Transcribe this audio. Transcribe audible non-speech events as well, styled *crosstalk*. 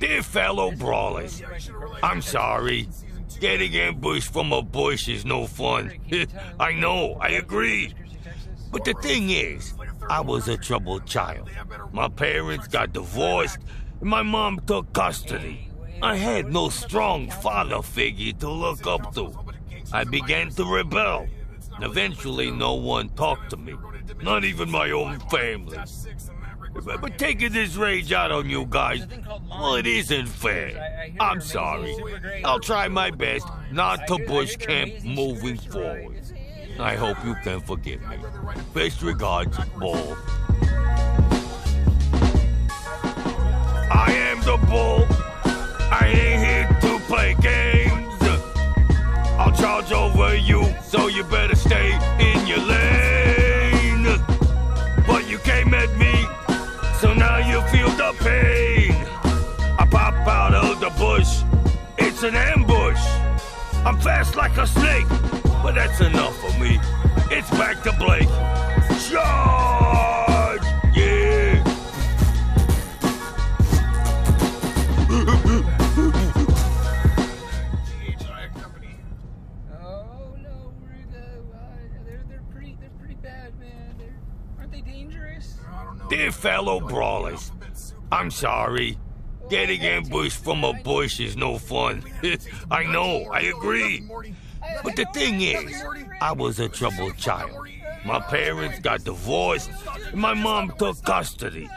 Dear fellow brawlers, I'm sorry. Getting ambushed from a bush is no fun. *laughs* I know, I agree. But the thing is, I was a troubled child. My parents got divorced, and my mom took custody. I had no strong father figure to look up to. I began to rebel. Eventually, no one talked to me, not even my own family. But taking this rage out on you guys, well, it isn't fair. I'm sorry. I'll try my best not to bush camp moving forward. I hope you can forgive me. Best regards, Bull. I am the Bull. I ain't here to play games. I'll charge over you, so you better you feel pain. I pop out of the bush, it's an ambush. I'm fast like a snake, but that's enough for me. It's back to Blake. Charge! Yeah! Oh no, we're uh, they're they're pretty they're pretty bad, man. They're aren't they dangerous? Dear fellow brawlers, I'm sorry. Getting ambushed from a bush is no fun. *laughs* I know, I agree. But the thing is, I was a troubled child. My parents got divorced, and my mom took custody.